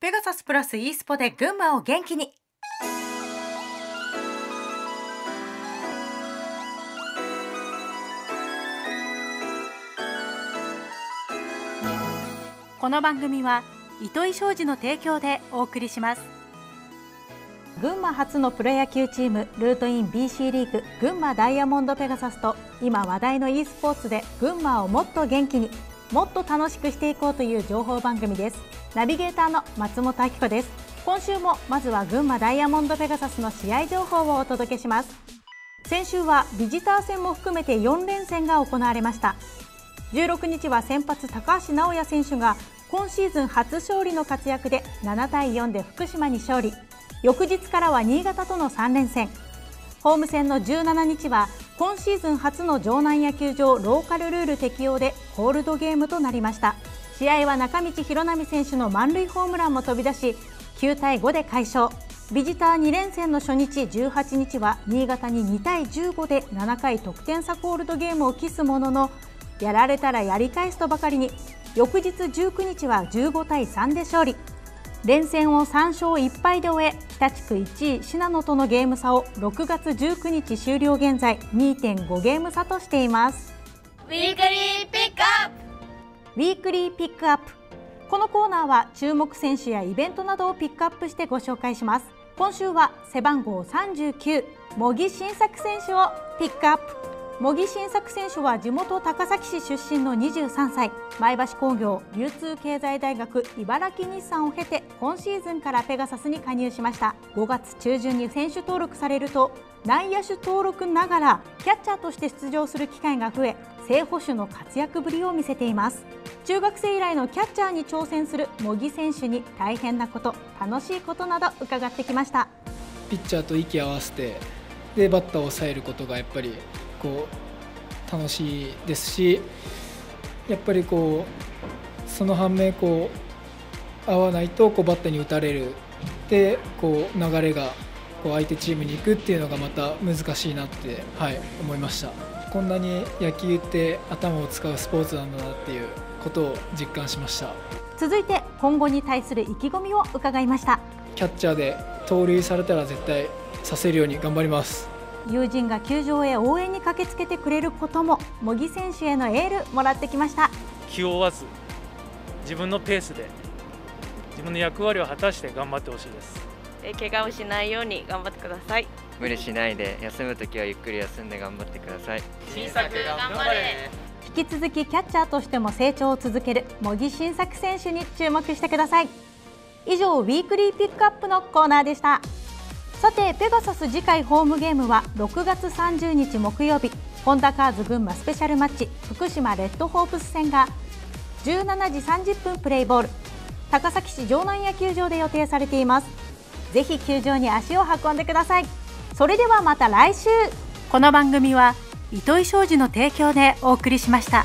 ペガサスプラス e スポで群馬を元気に。この番組は糸井商事の提供でお送りします。群馬初のプロ野球チームルートイン BC リーグ群馬ダイヤモンドペガサスと今話題の e スポーツで群馬をもっと元気に。もっと楽しくしていこうという情報番組です。ナビゲーターの松本明子です。今週もまずは群馬ダイヤモンドペガサスの試合情報をお届けします。先週はビジター戦も含めて4連戦が行われました。16日は先発高橋直也選手が今シーズン初勝利の活躍で7対4で福島に勝利。翌日からは新潟との3連戦。ホーム戦の17日は今シーズン初の城南野球場ローカルルール適用でコールドゲームとなりました。試合は中道弘波選手の満塁ホームランも飛び出し9対5で快勝。ビジター2連戦の初日18日は新潟に2対15で7回得点差コールドゲームを期すもののやられたらやり返すとばかりに翌日19日は15対3で勝利。連戦を3勝1敗で終え北地区1位信濃とのゲーム差を6月19日終了現在2.5ゲーム差としています。ウィークリーピックアップ。ウィークリーピックアップ。このコーナーは注目選手やイベントなどをピックアップしてご紹介します。今週は背番号39茂木新作選手をピックアップ茂木新作選手は地元高崎市出身の23歳。前橋工業流通経済大学茨城日産を経て今シーズンからペガサスに加入しました。5月中旬に選手登録されると内野手登録ながらキャッチャーとして出場する機会が増え正捕手の活躍ぶりを見せています。中学生以来のキャッチャーに挑戦する茂木選手に大変なこと楽しいことなど伺ってきました。ピッチャーと息合わせてでバッターを抑えることがやっぱりこう楽しいですしやっぱりこうその反面こう合わないとこうバッターに打たれるでこう流れがこう相手チームに行くっていうのがまた難しいなって、はい、思いました。こんなに野球って頭を使うスポーツなんだなっていうことを実感しました。続いて今後に対する意気込みを伺いました。キャッチャーで盗塁されたら絶対させるように頑張ります友人が球場へ応援に駆けつけてくれることも茂木選手へのエールもらってきました。気負わず自分のペースで自分の役割を果たして頑張ってほしいです。え怪我をしないように頑張ってください。無理しないで休むときはゆっくり休んで頑張ってください。新作頑張れ。引き続きキャッチャーとしても成長を続ける茂木新作選手に注目してください。以上ウィークリーピックアップのコーナーでしたさてペガサス次回ホームゲームは6月30日木曜日。ホンダカーズ群馬スペシャルマッチ福島レッドホープス戦が17時30分プレイボール。高崎市城南野球場で予定されています。ぜひ球場に足を運んでください。それではまた来週。この番組は糸井商事の提供でお送りしました。